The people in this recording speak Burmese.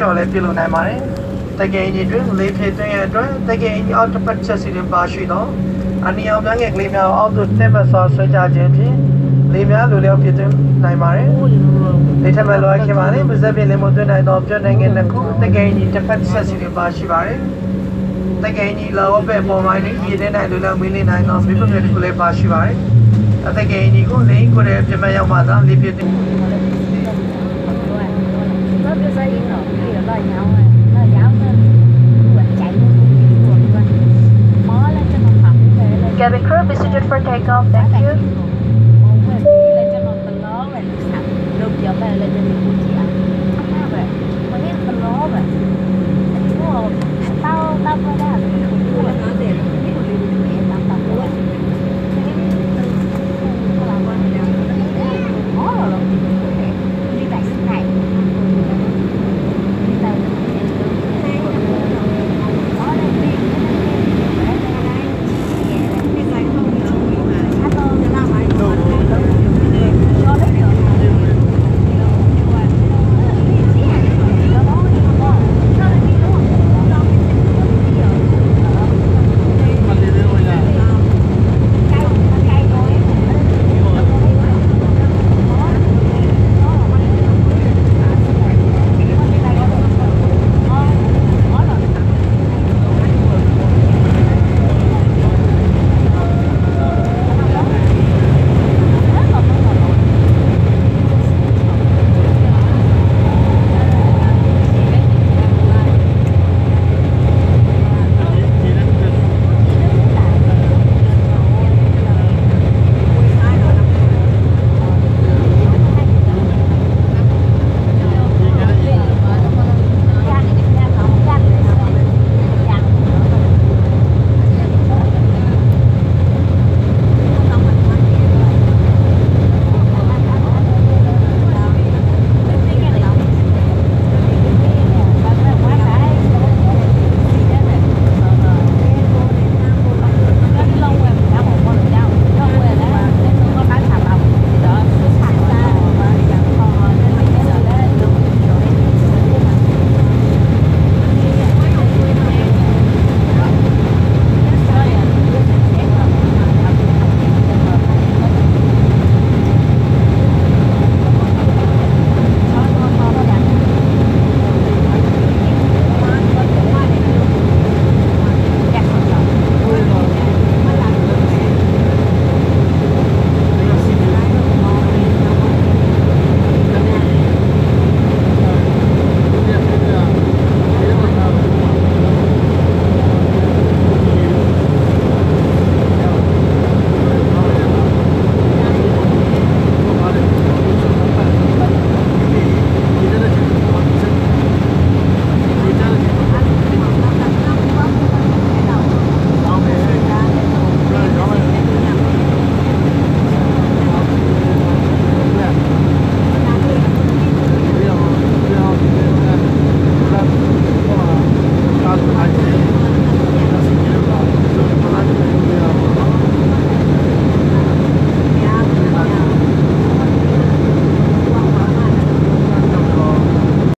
ရှော့လည်းပြုလုပ်နိုင်ပါတယ်တကယ်ကြီးတွင်လေးဖြစ်သွင်းရအတွက်တကယ်ကြီးအောက်တစ်ပတ်ချက်စီတွေပါရှိတော့ အနီအောင်ပြငယ်ကလေးများအောက်သို့တက်မဆောဆွဲကြခြင်းဖြင့်လေးများလိုလျောက်ဖြစ်သွင်းနိုင်ပါတယ်လေးထက်မလွားခင်ပါလေပါဇက်ပြင်းလေးမသွင်းနိုင်တော့ပြတ်နိုင်ငယ်တစ်ခုတကယ်ကြီးတစ်ပတ်ချက်စီတွေပါရှိပါတယ်တကယ်ကြီးလောပဲပေါ်မိုင်းလေးပြည်တဲ့နိုင်လိုလျောက်မင်းလေးနိုင်တော့မိဖငယ်တစ်ခုလည်းပါရှိပါတယ်အတကယ်ကြီးကိုလိန်ကိုလည်းပြမရောက်မှသာလေးဖြစ်တဲ့ nó đưa ra yên rồi khi là coi nhau nó giáo Anchor visited for takeoff. Thank you.